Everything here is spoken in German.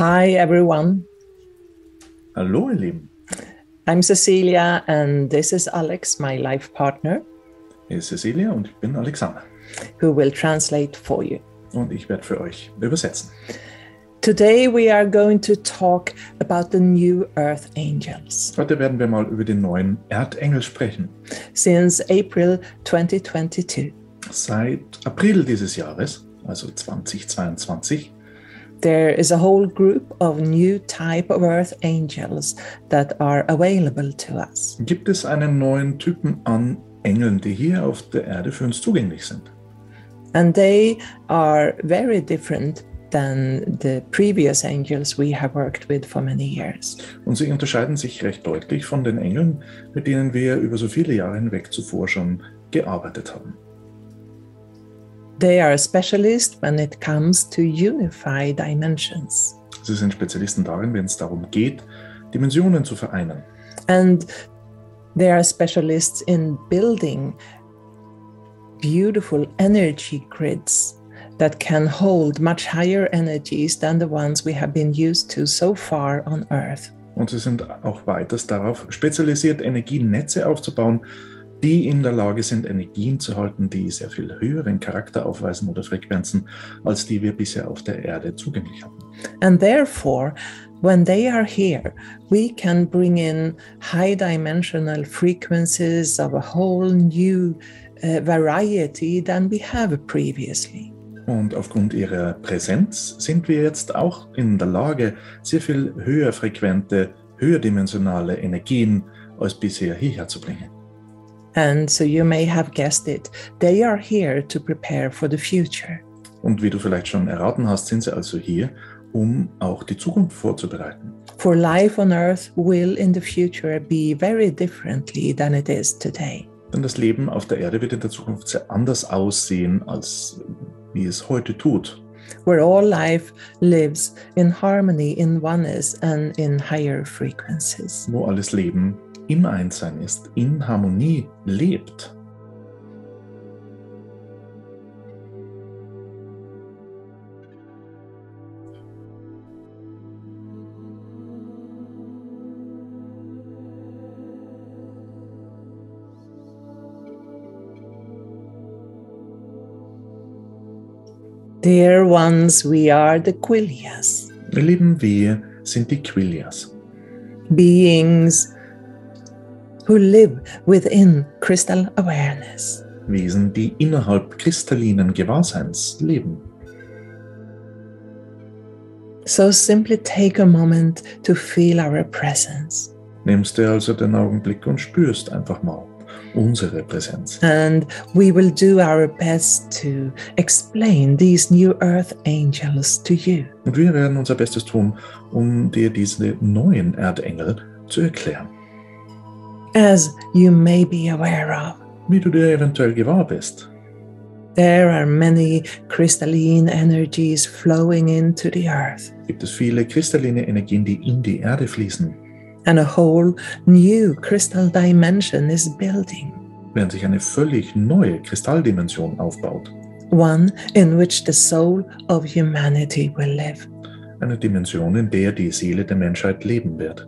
Hi, everyone. Hallo, ihr Lieben. I'm Cecilia, and this is Alex, my life partner, Hier ist Cecilia und ich bin Alexander. who will translate for you. Und ich werde für euch übersetzen. Today, we are going to talk about the new earth angels. Heute werden wir mal über den neuen Erdengel sprechen. Since April 2022, Seit April dieses Jahres, also 2022, there is a whole group of new type of earth angels that are available to us. gibt es einen neuen Typen an Engeln, die hier auf der Erde für uns zugänglich sind. And they are very different than the previous angels we have worked with for many years. Und sie unterscheiden sich recht deutlich von den Engeln, mit denen wir über so viele Jahre hinweg zuvor schon gearbeitet haben. They are specialists when it comes to unify dimensions. Sie sind Spezialisten darin, wenn es darum geht, Dimensionen zu vereinen. And they are specialists in building beautiful energy grids that can hold much higher energies than the ones we have been used to so far on Earth. Und sie sind auch weiters darauf spezialisiert, Energienetze aufzubauen, die in der Lage sind, Energien zu halten, die sehr viel höheren Charakter aufweisen oder Frequenzen, als die wir bisher auf der Erde zugänglich hatten. And therefore, when they are here, we can bring in high dimensional frequencies of a whole new uh, variety than we have previously. Und aufgrund ihrer Präsenz sind wir jetzt auch in der Lage, sehr viel höher frequente, höherdimensionale Energien als bisher hierher zu bringen. And so you may have guessed it, they are here to prepare for the future. Und wie du vielleicht schon erraten hast, sind sie also hier, um auch die Zukunft vorzubereiten. For life on Earth will in the future be very differently than it is today. Denn das Leben auf der Erde wird in der Zukunft sehr anders aussehen, als wie es heute tut. Where all life lives in harmony, in oneness, and in higher frequencies. Wo alles Leben im Einssein ist, in Harmonie lebt. Dear ones, we are the Quilias, Ihr Lieben, wir sind die Quilias, beings who live within crystal awareness. Wesen, die innerhalb kristallinen Gewahrseins leben. So simply take a moment to feel our presence. Nimmst dir also den Augenblick und spürst einfach mal unsere Präsenz. And we will do our best to explain these new earth angels to you. Und wir werden unser Bestes tun, um dir diese neuen Erdengel zu erklären. As you may be aware of, Wie du dir eventuell gewahr bist, there are many crystalline energies flowing into the earth, gibt es viele kristalline Energien, die in die Erde fließen, and a whole new crystal dimension is building, während sich eine völlig neue Kristalldimension aufbaut. one in which the soul of humanity will live. Eine Dimension, in der die Seele der Menschheit leben wird.